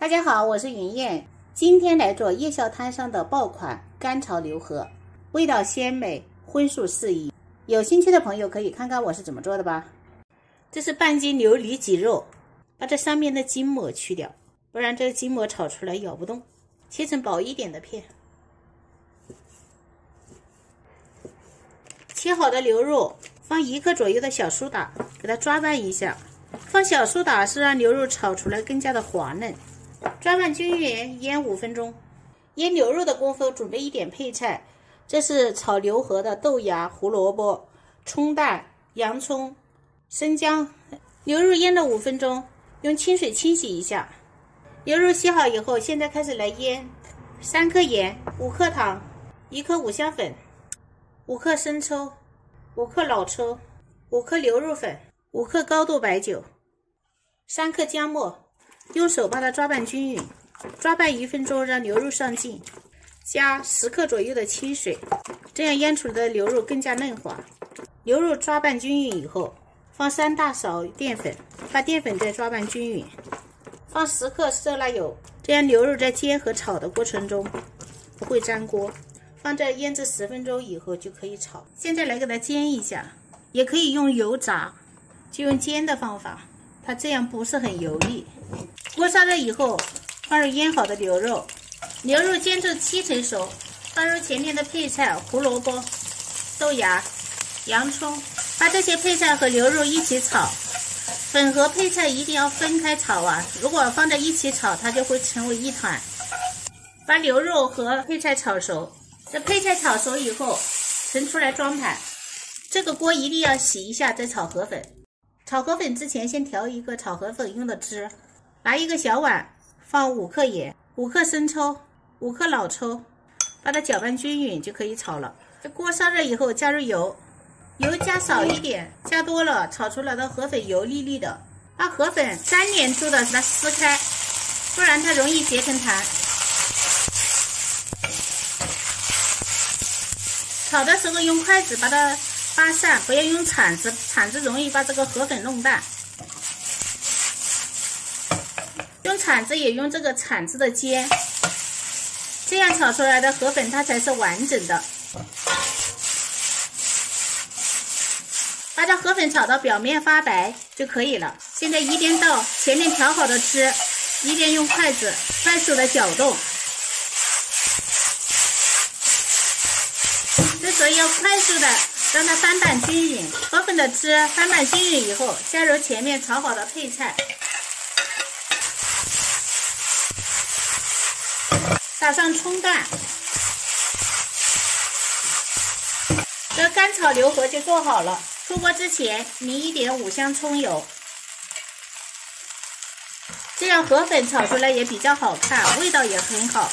大家好，我是云燕，今天来做夜宵摊上的爆款干炒牛河，味道鲜美，荤素适宜。有兴趣的朋友可以看看我是怎么做的吧。这是半斤牛里脊肉，把这上面的筋膜去掉，不然这个筋膜炒出来咬不动。切成薄一点的片。切好的牛肉放一克左右的小苏打，给它抓拌一下。放小苏打是让牛肉炒出来更加的滑嫩。抓拌均匀，腌五分钟。腌牛肉的功夫，准备一点配菜。这是炒牛河的豆芽、胡萝卜、葱蛋、洋葱、生姜。牛肉腌了五分钟，用清水清洗一下。牛肉洗好以后，现在开始来腌。三克盐，五克糖，一克五香粉，五克生抽，五克老抽，五克牛肉粉，五克高度白酒，三克姜末。用手把它抓拌均匀，抓拌一分钟，让牛肉上劲。加十克左右的清水，这样腌出来的牛肉更加嫩滑。牛肉抓拌均匀以后，放三大勺淀粉，把淀粉再抓拌均匀。放十克色拉油，这样牛肉在煎和炒的过程中不会粘锅。放在腌制十分钟以后就可以炒。现在来给它煎一下，也可以用油炸，就用煎的方法，它这样不是很油腻。锅烧热以后，放入腌好的牛肉，牛肉煎至七成熟，放入前面的配菜胡萝卜、豆芽、洋葱，把这些配菜和牛肉一起炒。粉和配菜一定要分开炒啊，如果放在一起炒，它就会成为一团。把牛肉和配菜炒熟，这配菜炒熟以后，盛出来装盘。这个锅一定要洗一下再炒河粉。炒河粉之前，先调一个炒河粉用的汁。拿一个小碗，放五克盐、五克生抽、五克老抽，把它搅拌均匀就可以炒了。这锅烧热以后，加入油，油加少一点，加多了炒出来的河粉油腻腻的。把河粉粘连住的给它撕开，不然它容易结成团。炒的时候用筷子把它扒散，不要用铲子，铲子容易把这个河粉弄烂。用铲子也用这个铲子的尖，这样炒出来的河粉它才是完整的。把这河粉炒到表面发白就可以了。现在一边倒前面调好的汁，一边用筷子快速的搅动。之所以要快速的让它翻拌均匀，河粉的汁翻拌均匀以后，加入前面炒好的配菜。撒上葱段，这干炒牛河就做好了。出锅之前淋一点五香葱油，这样河粉炒出来也比较好看，味道也很好。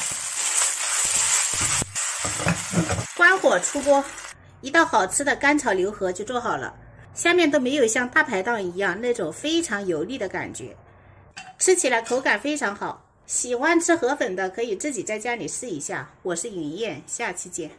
关火出锅，一道好吃的干炒牛河就做好了。下面都没有像大排档一样那种非常油腻的感觉，吃起来口感非常好。喜欢吃河粉的可以自己在家里试一下。我是云燕，下期见。